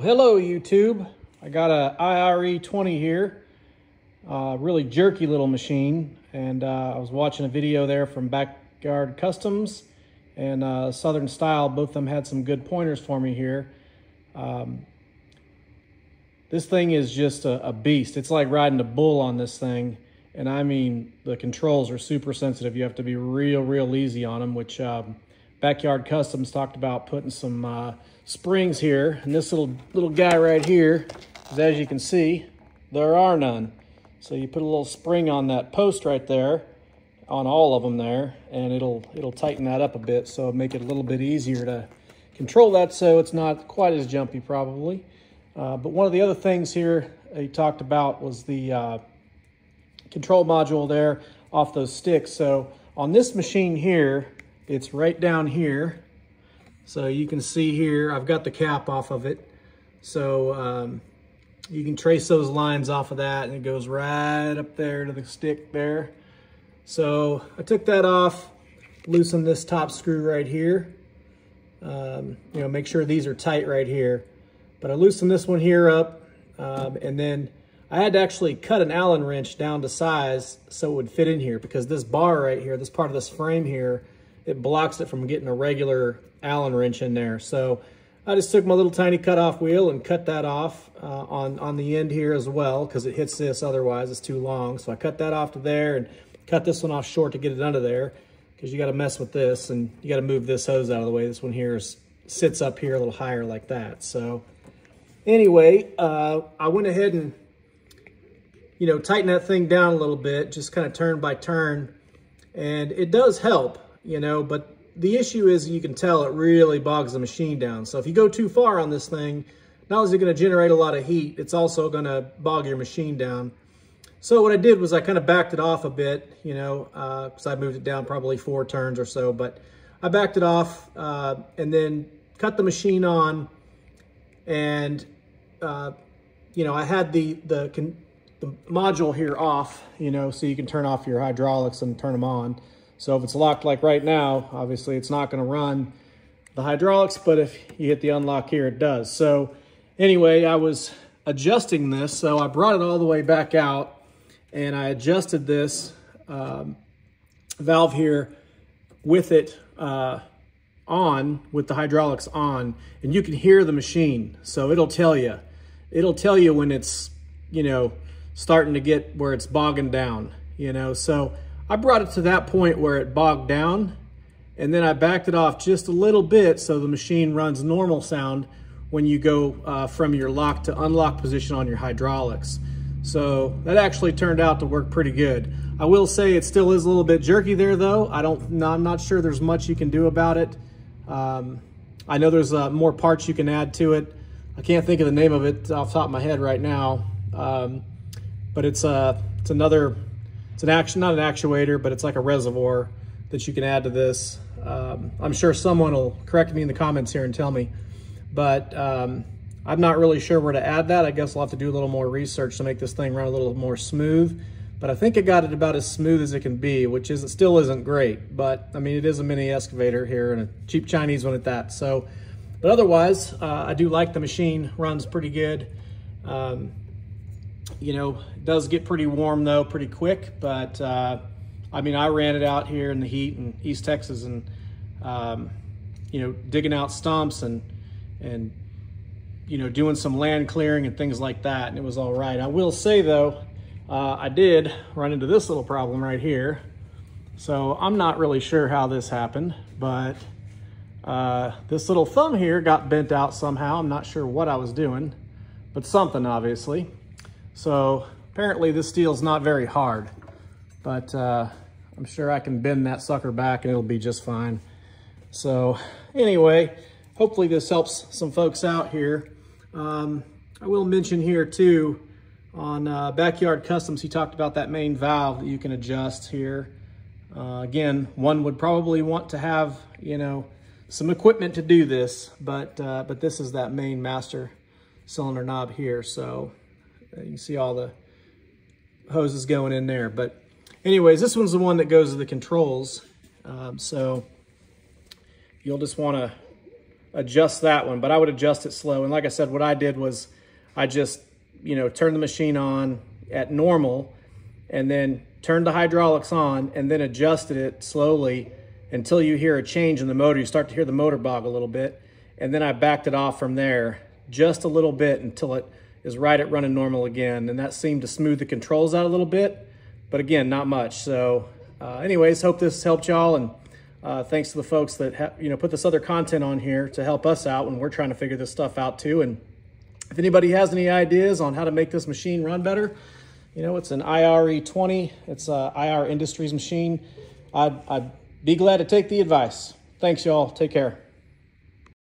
Hello YouTube. I got a IRE 20 here, uh, really jerky little machine. And uh, I was watching a video there from Backyard Customs and uh, Southern Style. Both of them had some good pointers for me here. Um, this thing is just a, a beast. It's like riding a bull on this thing. And I mean, the controls are super sensitive. You have to be real, real easy on them, which um, Backyard Customs talked about putting some uh, springs here. And this little, little guy right here, as you can see, there are none. So you put a little spring on that post right there, on all of them there, and it'll, it'll tighten that up a bit. So make it a little bit easier to control that so it's not quite as jumpy probably. Uh, but one of the other things here he talked about was the uh, control module there off those sticks. So on this machine here, it's right down here. So you can see here, I've got the cap off of it. So um, you can trace those lines off of that and it goes right up there to the stick there. So I took that off, loosened this top screw right here. Um, you know, make sure these are tight right here. But I loosened this one here up um, and then I had to actually cut an Allen wrench down to size so it would fit in here because this bar right here, this part of this frame here, it blocks it from getting a regular Allen wrench in there. So I just took my little tiny cutoff wheel and cut that off uh, on, on the end here as well because it hits this otherwise it's too long. So I cut that off to there and cut this one off short to get it under there because you got to mess with this and you got to move this hose out of the way. This one here is, sits up here a little higher like that. So anyway, uh, I went ahead and you know, tighten that thing down a little bit, just kind of turn by turn. And it does help, you know, but the issue is you can tell it really bogs the machine down. So if you go too far on this thing, not only is it going to generate a lot of heat, it's also going to bog your machine down. So what I did was I kind of backed it off a bit, you know, because uh, I moved it down probably four turns or so, but I backed it off uh, and then cut the machine on and, uh, you know, I had the, the the module here off, you know, so you can turn off your hydraulics and turn them on. So if it's locked like right now, obviously it's not going to run the hydraulics, but if you hit the unlock here, it does. So anyway, I was adjusting this, so I brought it all the way back out and I adjusted this um, valve here with it uh, on, with the hydraulics on, and you can hear the machine. So it'll tell you, it'll tell you when it's, you know, starting to get where it's bogging down, you know. So I brought it to that point where it bogged down and then I backed it off just a little bit so the machine runs normal sound when you go uh, from your lock to unlock position on your hydraulics. So that actually turned out to work pretty good. I will say it still is a little bit jerky there though. I don't, no, I'm not sure there's much you can do about it. Um, I know there's uh, more parts you can add to it. I can't think of the name of it off top of my head right now. Um, but it's uh, it's another it's an action not an actuator but it's like a reservoir that you can add to this. Um, i'm sure someone will correct me in the comments here and tell me but um, i'm not really sure where to add that. I guess i'll have to do a little more research to make this thing run a little more smooth but i think i got it about as smooth as it can be which is it still isn't great but i mean it is a mini excavator here and a cheap chinese one at that. So but otherwise uh, i do like the machine runs pretty good. Um, you know, does get pretty warm though, pretty quick, but uh, I mean, I ran it out here in the heat in East Texas and, um, you know, digging out stumps and, and, you know, doing some land clearing and things like that. And it was all right. I will say though, uh, I did run into this little problem right here. So I'm not really sure how this happened, but uh, this little thumb here got bent out somehow. I'm not sure what I was doing, but something obviously. So apparently this steel's not very hard, but uh, I'm sure I can bend that sucker back and it'll be just fine. So anyway, hopefully this helps some folks out here. Um, I will mention here too, on uh, Backyard Customs, he talked about that main valve that you can adjust here. Uh, again, one would probably want to have, you know, some equipment to do this, but, uh, but this is that main master cylinder knob here. So uh, you see all the hoses going in there. But anyways, this one's the one that goes to the controls. Um, so you'll just want to adjust that one, but I would adjust it slow. And like I said, what I did was I just, you know, turned the machine on at normal and then turned the hydraulics on and then adjusted it slowly until you hear a change in the motor. You start to hear the motor bog a little bit. And then I backed it off from there just a little bit until it is right at running normal again. And that seemed to smooth the controls out a little bit, but again, not much. So uh, anyways, hope this helped y'all. And uh, thanks to the folks that you know put this other content on here to help us out when we're trying to figure this stuff out too. And if anybody has any ideas on how to make this machine run better, you know, it's an IRE20. It's a IR Industries machine. I'd, I'd be glad to take the advice. Thanks, y'all. Take care.